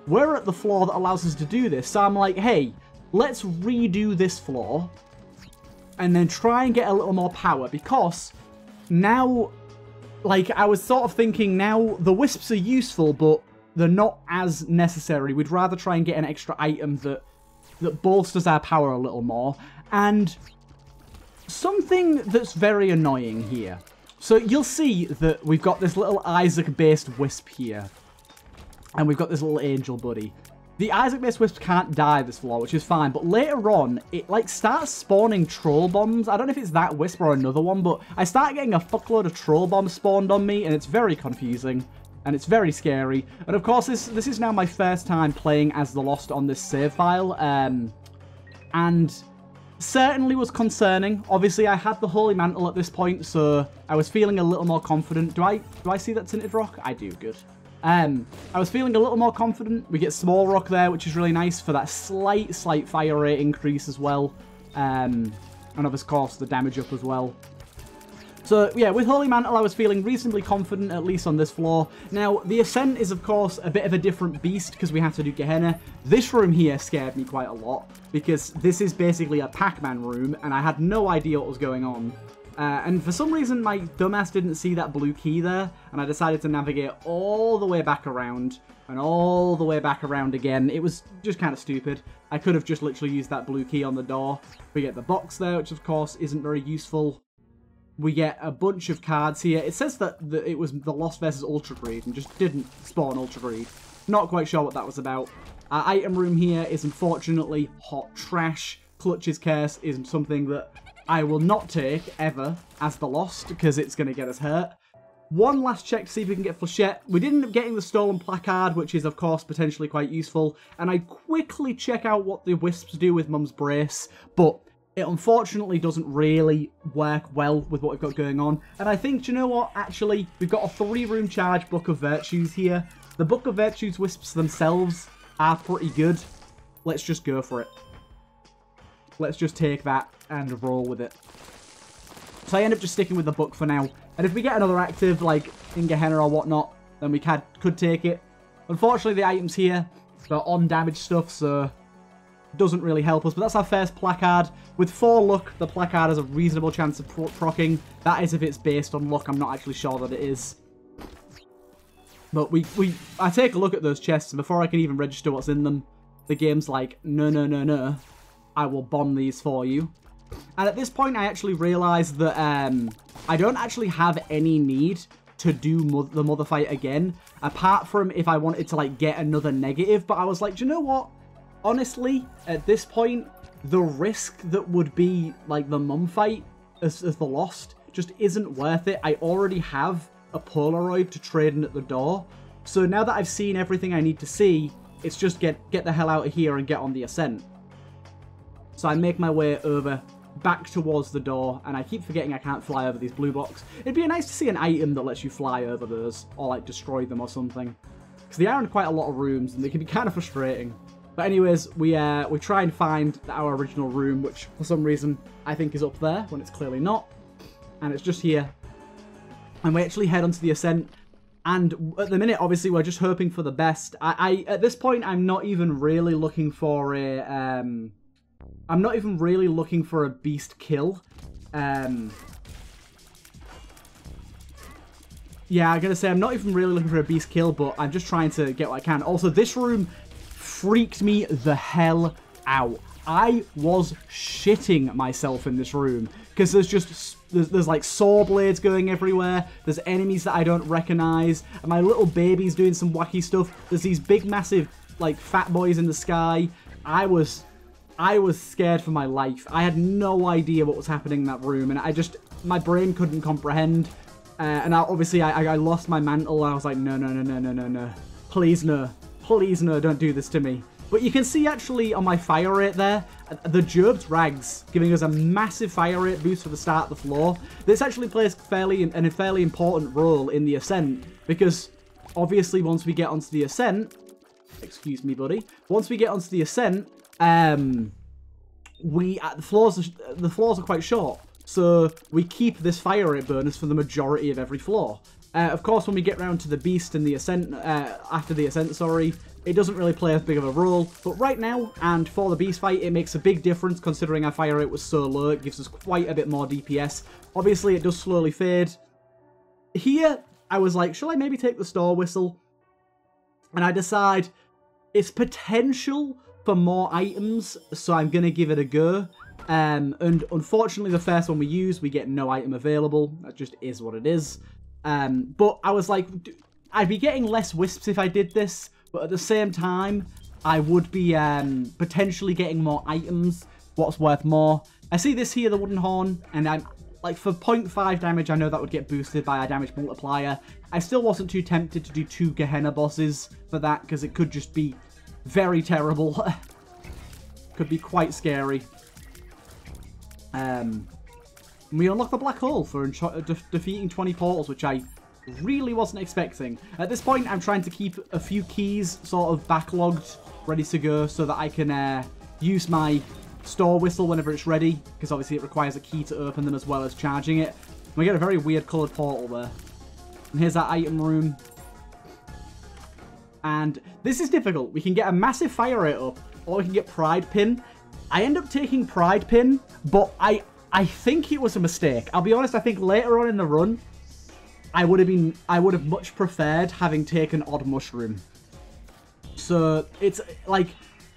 we're at the floor that allows us to do this. So I'm like, hey, let's redo this floor and then try and get a little more power because now, like, I was sort of thinking now the wisps are useful, but they're not as necessary. We'd rather try and get an extra item that that bolsters our power a little more. And something that's very annoying here. So you'll see that we've got this little Isaac-based wisp here. And we've got this little angel buddy. The Isaac-based Wisp can't die this floor, which is fine, but later on, it like starts spawning troll bombs. I don't know if it's that wisp or another one, but I start getting a fuckload of troll bombs spawned on me, and it's very confusing, and it's very scary. And of course, this this is now my first time playing as the Lost on this save file, um, and certainly was concerning. Obviously, I had the Holy Mantle at this point, so I was feeling a little more confident. Do I do I see that Tinted Rock? I do, good. Um, I was feeling a little more confident. We get small rock there, which is really nice for that slight, slight fire rate increase as well. Um, and of course, the damage up as well. So, yeah, with Holy Mantle, I was feeling reasonably confident, at least on this floor. Now, the Ascent is, of course, a bit of a different beast because we have to do Gehenna. This room here scared me quite a lot because this is basically a Pac-Man room, and I had no idea what was going on. Uh, and for some reason, my dumbass didn't see that blue key there, and I decided to navigate all the way back around, and all the way back around again. It was just kind of stupid. I could have just literally used that blue key on the door. We get the box there, which of course isn't very useful. We get a bunch of cards here. It says that it was the Lost versus Ultra Greed, and just didn't spawn Ultra Greed. Not quite sure what that was about. Our item room here is unfortunately hot trash. Clutch's Curse is something that I will not take, ever, as the Lost, because it's going to get us hurt. One last check to see if we can get Flechette. We did end up getting the Stolen Placard, which is, of course, potentially quite useful. And I quickly check out what the Wisps do with Mum's Brace, but it unfortunately doesn't really work well with what we've got going on. And I think, do you know what, actually, we've got a three-room charge Book of Virtues here. The Book of Virtues Wisps themselves are pretty good. Let's just go for it. Let's just take that and roll with it. So I end up just sticking with the book for now. And if we get another active, like in Gehenna or whatnot, then we could take it. Unfortunately, the items here are on damage stuff, so doesn't really help us. But that's our first placard. With 4 luck, the placard has a reasonable chance of pro procking. That is if it's based on luck. I'm not actually sure that it is. But we, we, I take a look at those chests, and before I can even register what's in them, the game's like, no, no, no, no. I will bomb these for you. And at this point, I actually realized that um, I don't actually have any need to do mo the mother fight again, apart from if I wanted to like get another negative. But I was like, do you know what? Honestly, at this point, the risk that would be like the mum fight as, as the lost just isn't worth it. I already have a Polaroid to trade in at the door. So now that I've seen everything I need to see, it's just get, get the hell out of here and get on the ascent. So I make my way over back towards the door, and I keep forgetting I can't fly over these blue blocks. It'd be nice to see an item that lets you fly over those, or like destroy them or something. Because they are in quite a lot of rooms, and they can be kind of frustrating. But anyways, we uh, we try and find our original room, which for some reason I think is up there, when it's clearly not. And it's just here. And we actually head onto the ascent. And at the minute, obviously, we're just hoping for the best. I, I At this point, I'm not even really looking for a... Um, I'm not even really looking for a beast kill. Um, yeah, I'm going to say I'm not even really looking for a beast kill, but I'm just trying to get what I can. Also, this room freaked me the hell out. I was shitting myself in this room because there's just there's, there's, like saw blades going everywhere. There's enemies that I don't recognize. And my little baby's doing some wacky stuff. There's these big, massive, like, fat boys in the sky. I was I was scared for my life. I had no idea what was happening in that room, and I just, my brain couldn't comprehend. Uh, and I, obviously, I, I lost my mantle, I was like, no, no, no, no, no, no, no. Please, no. Please, no, don't do this to me. But you can see, actually, on my fire rate there, the Job's Rags, giving us a massive fire rate boost for the start of the floor. This actually plays fairly and a fairly important role in the Ascent, because obviously once we get onto the Ascent, excuse me, buddy, once we get onto the Ascent, um, we uh, the floors are, the floors are quite short, so we keep this fire rate bonus for the majority of every floor. Uh, of course, when we get round to the beast and the ascent, uh, after the ascent, sorry, it doesn't really play as big of a role. But right now, and for the beast fight, it makes a big difference considering our fire rate was so low. It gives us quite a bit more DPS. Obviously, it does slowly fade. Here, I was like, shall I maybe take the store whistle? And I decide it's potential for more items, so I'm going to give it a go. Um, and unfortunately, the first one we use, we get no item available. That just is what it is. Um, but I was like, I'd be getting less wisps if I did this, but at the same time, I would be um, potentially getting more items. What's worth more? I see this here, the wooden horn, and I'm like for 0.5 damage, I know that would get boosted by a damage multiplier. I still wasn't too tempted to do two Gehenna bosses for that because it could just be very terrible. could be quite scary. Um, we unlock the black hole for de defeating 20 portals, which I really wasn't expecting. At this point, I'm trying to keep a few keys sort of backlogged, ready to go, so that I can uh, use my store whistle whenever it's ready, because obviously it requires a key to open them as well as charging it. We get a very weird coloured portal there. And here's that item room. And this is difficult. We can get a massive fire rate up, or we can get Pride Pin. I end up taking Pride Pin, but I I think it was a mistake. I'll be honest, I think later on in the run, I would have been I would have much preferred having taken Odd Mushroom. So it's like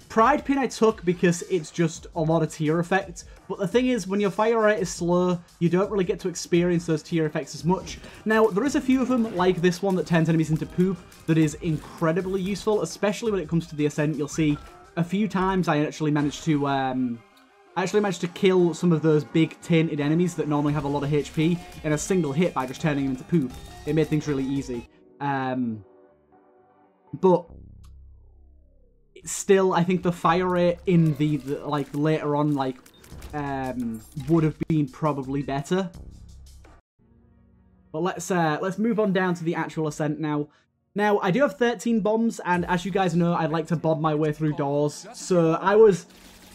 Pride Pin I took because it's just a lot of tear effect. But the thing is, when your fire rate is slow, you don't really get to experience those tear effects as much. Now, there is a few of them, like this one that turns enemies into poop, that is incredibly useful, especially when it comes to the Ascent. You'll see a few times I actually managed to... Um, I actually managed to kill some of those big tainted enemies that normally have a lot of HP in a single hit by just turning them into poop. It made things really easy. Um, but still, I think the fire rate in the, the like later on, like um, would have been probably better. But let's uh, let's move on down to the actual ascent now. Now, I do have 13 bombs, and as you guys know, I like to bomb my way through doors. So I was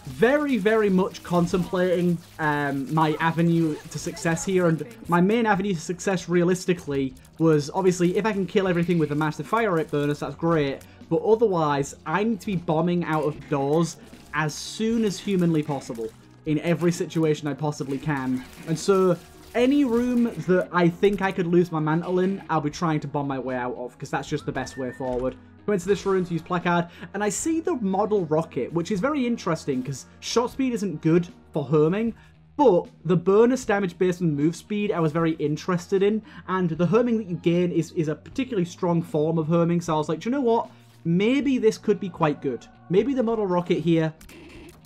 very, very much contemplating um, my avenue to success here, and my main avenue to success realistically was obviously if I can kill everything with a massive fire rate bonus, that's great, but otherwise, I need to be bombing out of doors as soon as humanly possible in every situation I possibly can. And so any room that I think I could lose my mantle in, I'll be trying to bomb my way out of, because that's just the best way forward. Go into this room to use placard, and I see the model rocket, which is very interesting, because shot speed isn't good for homing, but the bonus damage based on move speed I was very interested in, and the homing that you gain is, is a particularly strong form of homing, so I was like, you know what? maybe this could be quite good. Maybe the model rocket here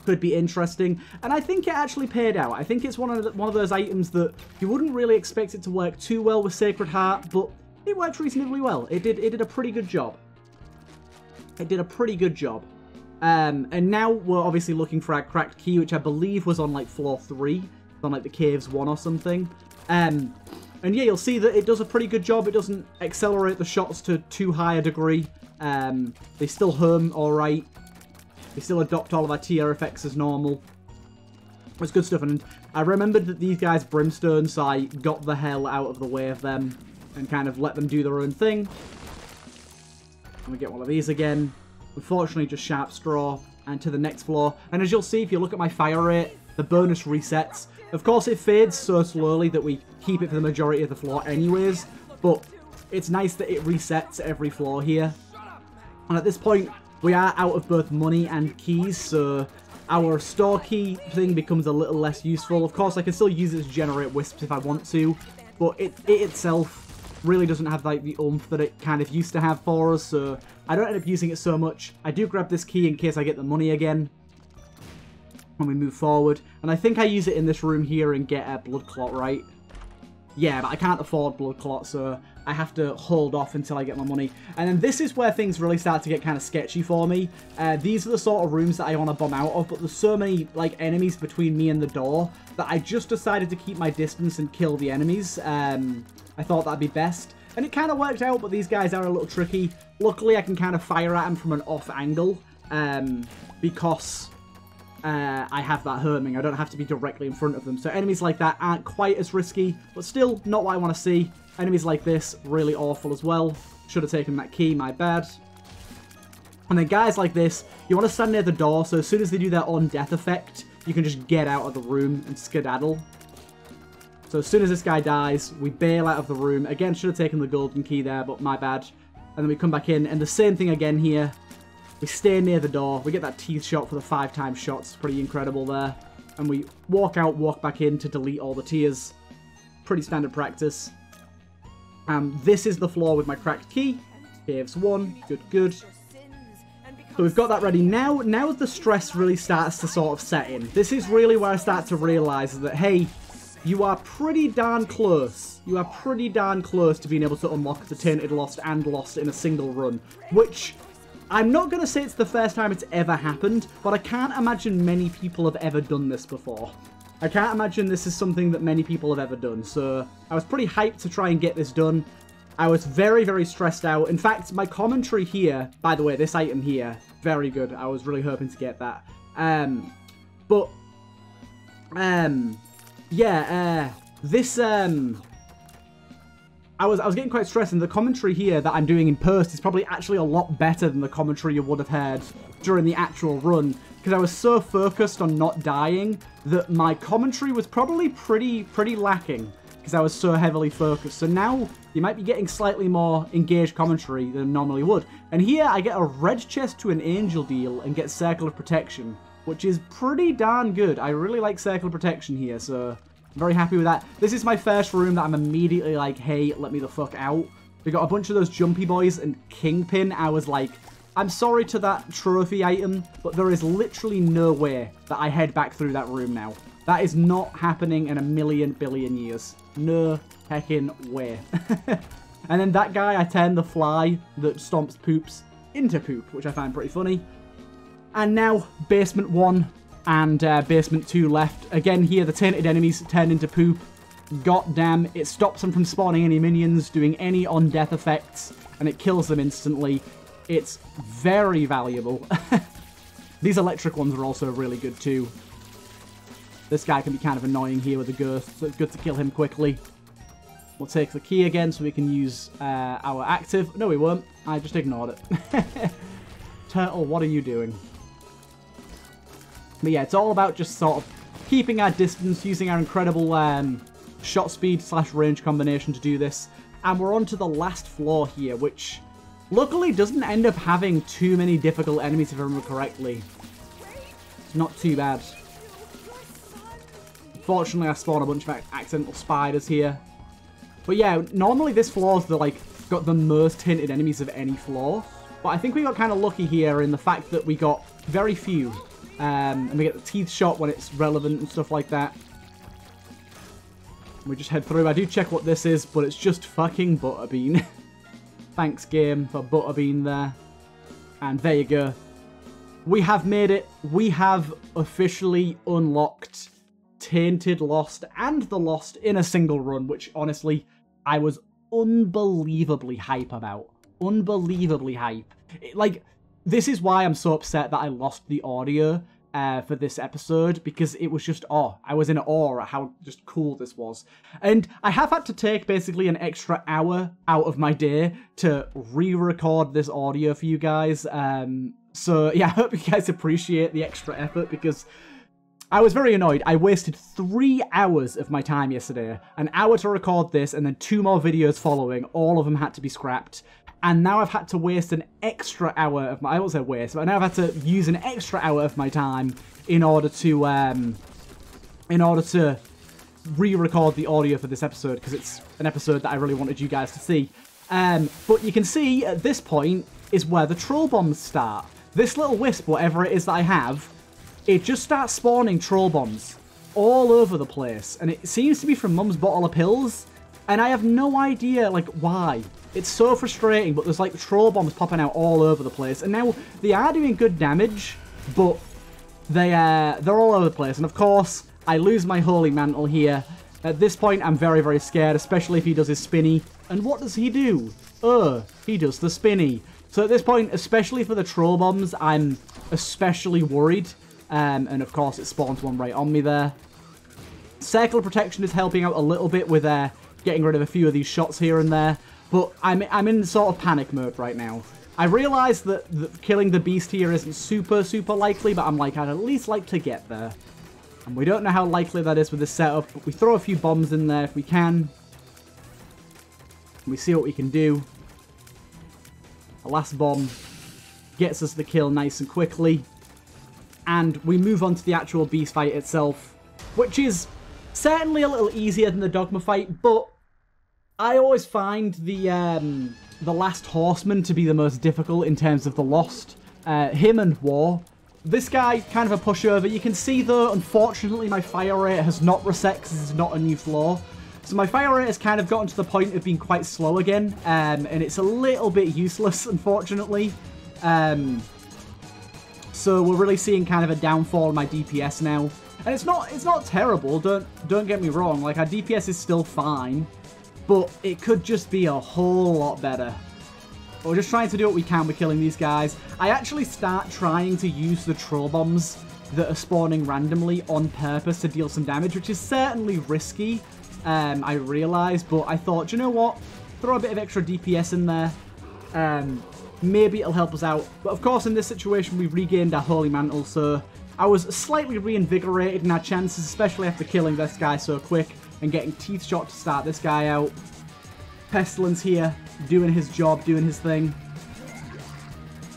could be interesting, and I think it actually paid out. I think it's one of the, one of those items that you wouldn't really expect it to work too well with Sacred Heart, but it worked reasonably well. It did it did a pretty good job. It did a pretty good job. Um, and now we're obviously looking for our cracked key, which I believe was on like floor three, on like the caves one or something. Um, and yeah, you'll see that it does a pretty good job. It doesn't accelerate the shots to too high a degree. Um, they still hum alright. They still adopt all of our tear effects as normal. It's good stuff, and I remembered that these guys brimstone, so I got the hell out of the way of them and kind of let them do their own thing. And we get one of these again. Unfortunately, just sharp straw and to the next floor. And as you'll see, if you look at my fire rate, the bonus resets. Of course, it fades so slowly that we keep it for the majority of the floor anyways, but it's nice that it resets every floor here. And at this point, we are out of both money and keys, so our store key thing becomes a little less useful. Of course, I can still use it to generate wisps if I want to, but it, it itself really doesn't have like the oomph that it kind of used to have for us, so I don't end up using it so much. I do grab this key in case I get the money again when we move forward, and I think I use it in this room here and get a blood clot, right? Yeah, but I can't afford blood clot, so I have to hold off until I get my money. And then this is where things really start to get kind of sketchy for me. Uh, these are the sort of rooms that I want to bomb out of, but there's so many like enemies between me and the door that I just decided to keep my distance and kill the enemies. Um, I thought that'd be best. And it kind of worked out, but these guys are a little tricky. Luckily, I can kind of fire at them from an off angle um, because uh, I have that homing. I don't have to be directly in front of them. So enemies like that aren't quite as risky, but still not what I want to see. Enemies like this, really awful as well. Should have taken that key, my bad. And then guys like this, you want to stand near the door, so as soon as they do their on death effect, you can just get out of the room and skedaddle. So as soon as this guy dies, we bail out of the room. Again, should have taken the golden key there, but my bad. And then we come back in, and the same thing again here. We stay near the door. We get that teeth shot for the five times shots. Pretty incredible there. And we walk out, walk back in to delete all the tears. Pretty standard practice. Um, this is the floor with my cracked key. Caves 1. Good, good. So we've got that ready. Now, now the stress really starts to sort of set in. This is really where I start to realise that, hey, you are pretty darn close. You are pretty darn close to being able to unlock the Tainted Lost and Lost in a single run, which I'm not going to say it's the first time it's ever happened, but I can't imagine many people have ever done this before. I can't imagine this is something that many people have ever done, so I was pretty hyped to try and get this done. I was very, very stressed out. In fact, my commentary here, by the way, this item here, very good. I was really hoping to get that. Um, but, um, yeah, uh, this, um, I was I was getting quite stressed, and the commentary here that I'm doing in post is probably actually a lot better than the commentary you would have heard during the actual run, because I was so focused on not dying that my commentary was probably pretty pretty lacking, because I was so heavily focused. So now you might be getting slightly more engaged commentary than normally would. And here I get a red chest to an angel deal and get Circle of Protection, which is pretty darn good. I really like Circle of Protection here, so I'm very happy with that. This is my first room that I'm immediately like, hey, let me the fuck out. We got a bunch of those jumpy boys and Kingpin. I was like, I'm sorry to that trophy item, but there is literally no way that I head back through that room now. That is not happening in a million billion years. No heckin' way. and then that guy, I turn the fly that stomps poops into poop, which I find pretty funny. And now, basement one, and uh, basement 2 left. Again here, the tainted enemies turn into poop. God damn, it stops them from spawning any minions, doing any on-death effects, and it kills them instantly. It's very valuable. These electric ones are also really good too. This guy can be kind of annoying here with the ghost, so it's good to kill him quickly. We'll take the key again so we can use uh, our active. No, we won't. I just ignored it. Turtle, what are you doing? But yeah, it's all about just sort of keeping our distance, using our incredible um, shot speed slash range combination to do this. And we're on to the last floor here, which luckily doesn't end up having too many difficult enemies if I remember correctly. It's not too bad. Fortunately, I spawned a bunch of accidental spiders here. But yeah, normally this floor's the, like, got the most hinted enemies of any floor. But I think we got kind of lucky here in the fact that we got very few. Um, and we get the teeth shot when it's relevant and stuff like that. We just head through. I do check what this is, but it's just fucking Butterbean. Thanks, game, for Butterbean there. And there you go. We have made it. We have officially unlocked Tainted Lost and the Lost in a single run, which honestly, I was unbelievably hype about. Unbelievably hype. It, like, this is why I'm so upset that I lost the audio uh, for this episode because it was just oh I was in awe at how just cool this was and I have had to take basically an extra hour out of my day to re-record this audio for you guys um so yeah I hope you guys appreciate the extra effort because I was very annoyed. I wasted three hours of my time yesterday. An hour to record this and then two more videos following. All of them had to be scrapped and now I've had to waste an extra hour of my, I say waste, but now I've had to use an extra hour of my time in order to, um, in order to re-record the audio for this episode, because it's an episode that I really wanted you guys to see. Um, but you can see at this point is where the troll bombs start. This little wisp, whatever it is that I have, it just starts spawning troll bombs all over the place. And it seems to be from Mum's bottle of pills. And I have no idea, like, why. It's so frustrating, but there's like troll bombs popping out all over the place. And now they are doing good damage, but they uh, they're all over the place. And of course, I lose my holy mantle here. At this point, I'm very, very scared, especially if he does his spinny. And what does he do? Oh, he does the spinny. So at this point, especially for the troll bombs, I'm especially worried. Um, and of course, it spawns one right on me there. Circle Protection is helping out a little bit with uh, getting rid of a few of these shots here and there. But I'm, I'm in sort of panic mode right now. I realise that, that killing the beast here isn't super, super likely, but I'm like, I'd at least like to get there. And we don't know how likely that is with this setup, but we throw a few bombs in there if we can. We see what we can do. The last bomb gets us the kill nice and quickly. And we move on to the actual beast fight itself, which is certainly a little easier than the dogma fight, but I always find the um, the Last Horseman to be the most difficult in terms of the Lost. uh, him and War. This guy, kind of a pushover. You can see, though, unfortunately, my fire rate has not reset because is not a new floor. So my fire rate has kind of gotten to the point of being quite slow again, um, and it's a little bit useless, unfortunately. Um, so we're really seeing kind of a downfall in my DPS now. And it's not it's not terrible, don't don't get me wrong, like our DPS is still fine, but it could just be a whole lot better. We're just trying to do what we can with killing these guys. I actually start trying to use the troll bombs that are spawning randomly on purpose to deal some damage, which is certainly risky, um, I realise, but I thought, you know what? Throw a bit of extra DPS in there. Um, maybe it'll help us out. But of course, in this situation, we've regained our Holy Mantle, so I was slightly reinvigorated in our chances, especially after killing this guy so quick and getting Teeth Shot to start this guy out. Pestilence here, doing his job, doing his thing.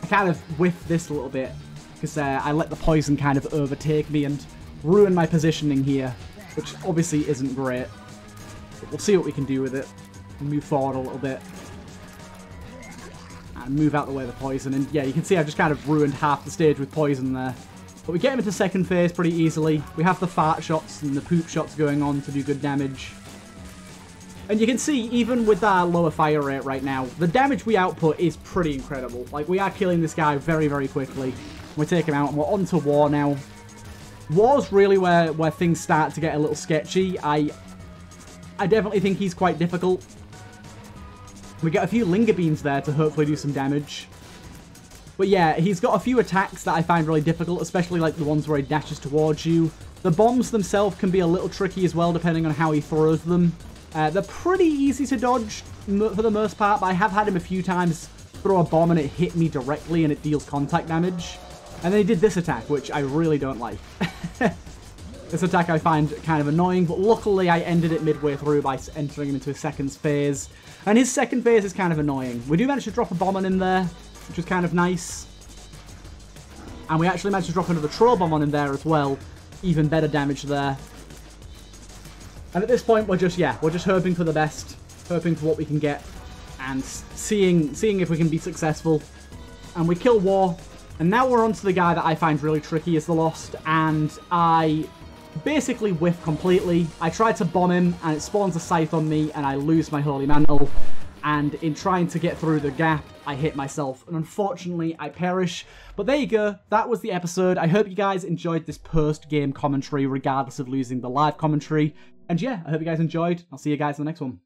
I kind of whiffed this a little bit because uh, I let the poison kind of overtake me and ruin my positioning here, which obviously isn't great. But we'll see what we can do with it. Move forward a little bit. And move out the way of the poison. And yeah, you can see I've just kind of ruined half the stage with poison there. But we get him into second phase pretty easily. We have the fart shots and the poop shots going on to do good damage. And you can see, even with our lower fire rate right now, the damage we output is pretty incredible. Like, we are killing this guy very, very quickly. We take him out, and we're on to War now. War's really where, where things start to get a little sketchy. I, I definitely think he's quite difficult. We get a few Linger Beans there to hopefully do some damage. But yeah, he's got a few attacks that I find really difficult, especially like the ones where he dashes towards you. The bombs themselves can be a little tricky as well, depending on how he throws them. Uh, they're pretty easy to dodge for the most part, but I have had him a few times throw a bomb and it hit me directly and it deals contact damage. And then he did this attack, which I really don't like. this attack I find kind of annoying, but luckily I ended it midway through by entering him into a second phase. And his second phase is kind of annoying. We do manage to drop a bomb on him there, which was kind of nice. And we actually managed to drop another troll bomb on him there as well. Even better damage there. And at this point, we're just, yeah, we're just hoping for the best. Hoping for what we can get. And seeing, seeing if we can be successful. And we kill War. And now we're on to the guy that I find really tricky is the Lost. And I basically whiff completely. I tried to bomb him, and it spawns a Scythe on me, and I lose my Holy Mantle and in trying to get through the gap, I hit myself, and unfortunately, I perish. But there you go, that was the episode. I hope you guys enjoyed this post-game commentary, regardless of losing the live commentary. And yeah, I hope you guys enjoyed. I'll see you guys in the next one.